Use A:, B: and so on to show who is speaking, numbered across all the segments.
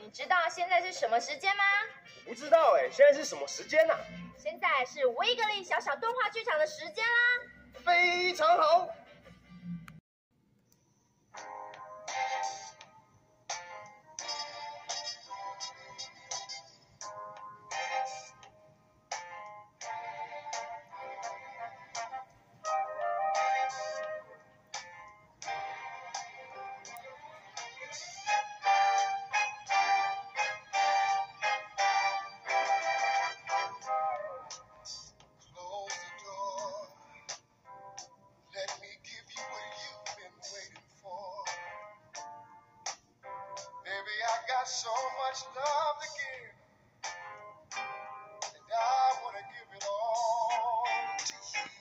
A: 你知道现在是什么时间吗？
B: 我不知道哎，现在是什么时间呢？
A: 现在是威格利小小动画剧场的时间啦！
B: 非常好。
C: So much love to give. And I want to give it all to you.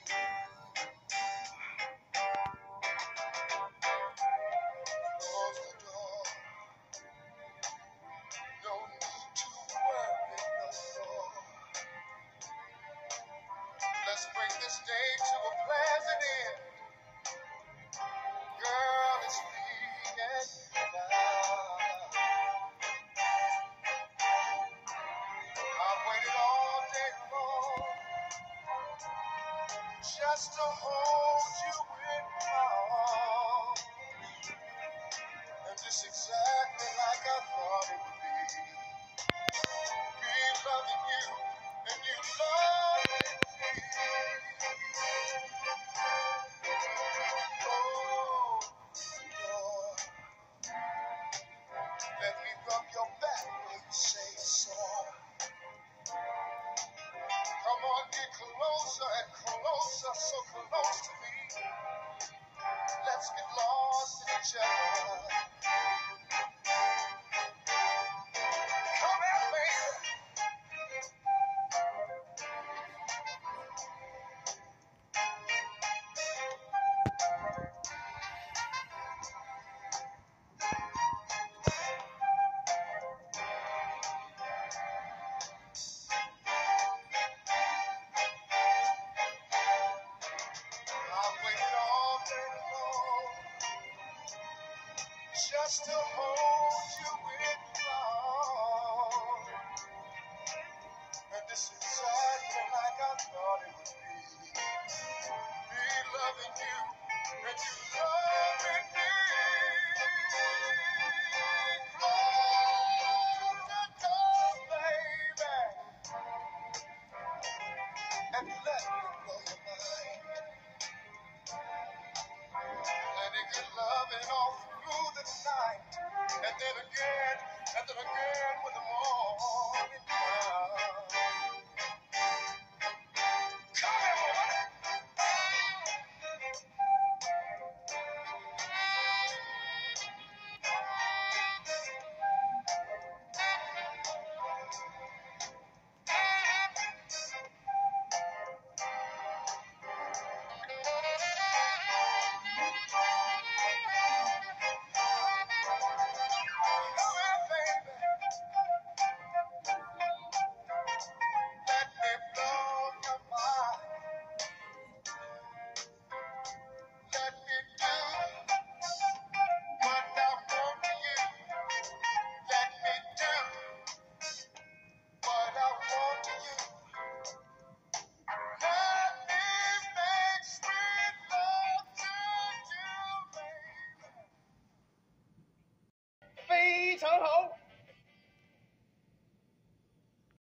C: Close the door. No need to worry no more. Let's bring this day to a pleasant end. Girl, it's me and you just to hold you in my arms. And just exactly like I thought it would Thank you. To hold you in. And this is like I thought it would be. Me loving you and you loving me. The night. And then again, and then again when the comes.